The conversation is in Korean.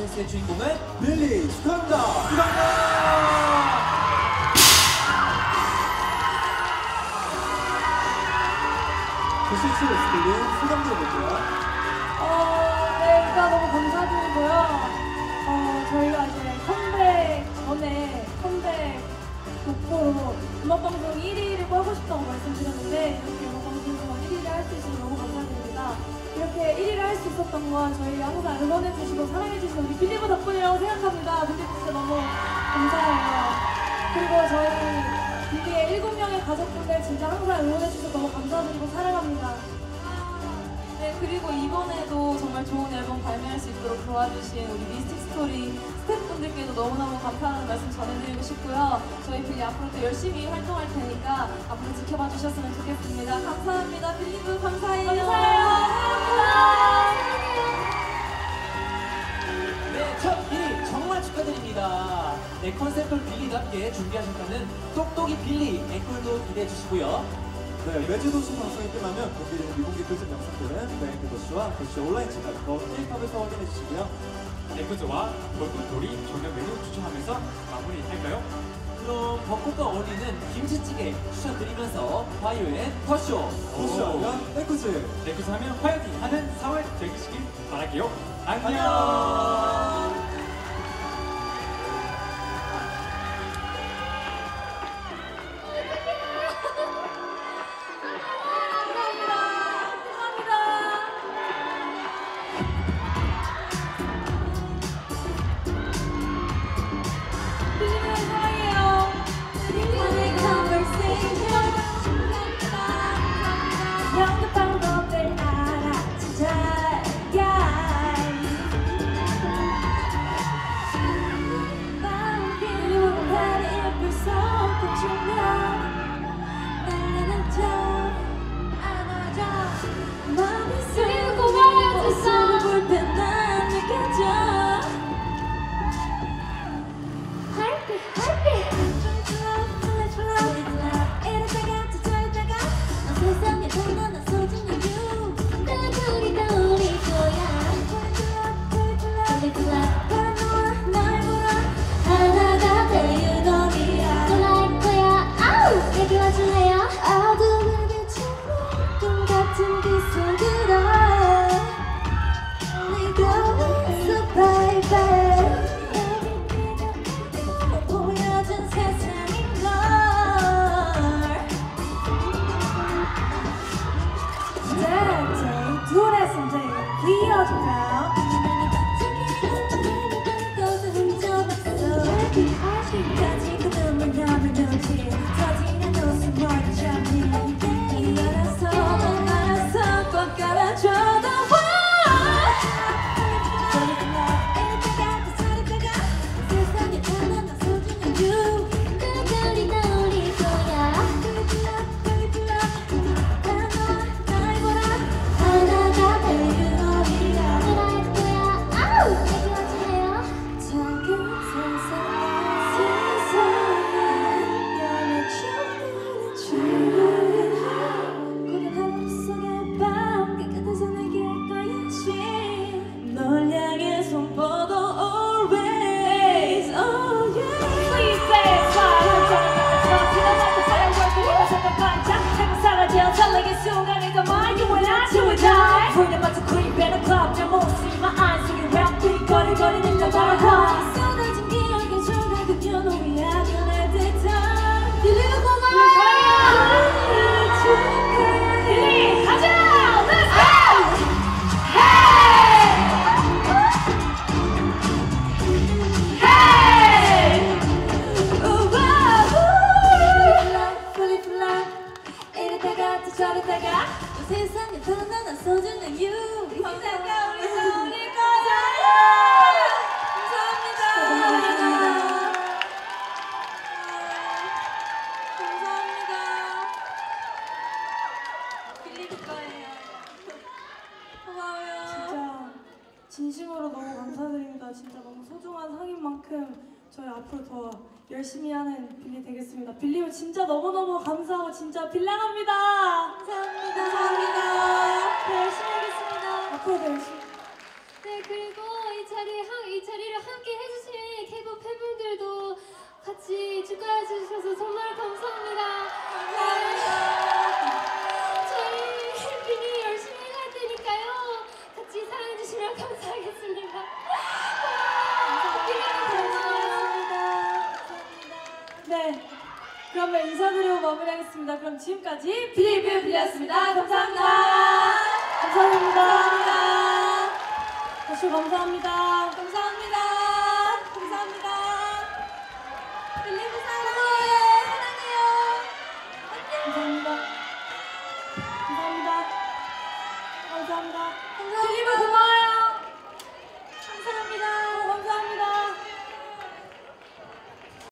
BTS의 주인공은 빌리 축하합니다. 조실치 레스빌리 소감 들어볼게요. 어, 네, 일단 너무 감사드리고요. 어, 저희가 이제 컴백 전에 컴백 목표로 음악방송 1위를 하고 싶다고 말씀드렸는데 이렇게 음악방송에서 1위를 할 수 있어서 너무 감사드립니다. 이렇게 1위를 할 수 있었던 건 저희 항상 응원해주시고 사랑해주시는 우리 빌리브 덕분이라고 생각합니다. 빌리브 진짜 너무 감사해요. 그리고 저희 빌리의 7명의 가족분들 진짜 항상 응원해주셔서 너무 감사드리고 사랑합니다. 네, 그리고 이번에도 정말 좋은 앨범 발매할 수 있도록 도와주신 우리 미스틱 스토리 스태프분들께도 너무너무 감사하는 말씀 전해드리고 싶고요. 저희 빌리 앞으로도 열심히 활동할 테니까 앞으로 지켜봐 주셨으면 좋겠습니다. 감사합니다. 컨셉을 빌리답게 준비하셨다는 똑똑이 빌리 댓글도 기대해 주시고요. 네, 매주 도시 방송이 끝나면 공개되는 미공개 꿀잼 영상들은 메인 도시와 도시 온라인 채널 더 K팝에서 확인해 주시고요. 에프즈와 볼꽃돌이 저녁 메뉴 추천하면서 마무리할까요? 그럼 벚꽃과 어울리는 김치찌개 추천드리면서 화요일엔 더쇼! 도시 하면 에쿠즈. 에프즈 하면 화이팅 하는 4월 되시길 바랄게요. 안녕. 휘어 저러다가 또 세상에 더 나는 소중한 you 우리 힘내가 우리 다 우리 거야 감사합니다. 감사합니다. 빌리브 거예요 고마워요. 진짜 진심으로 너무 감사드립니다. 진짜 너무 소중한 상인 만큼 저희 앞으로 더 열심히 하는 빌리 되겠습니다. 빌리브 진짜 너무너무 감사하고 진짜 빌랑합니다. 감사합니다. 감사합니다. 그러면 인사드리고 마무리하겠습니다. 그럼 지금까지 비리뷰 빌리였습니다. 감사합니다. 감사합니다. 다시 감사합니다.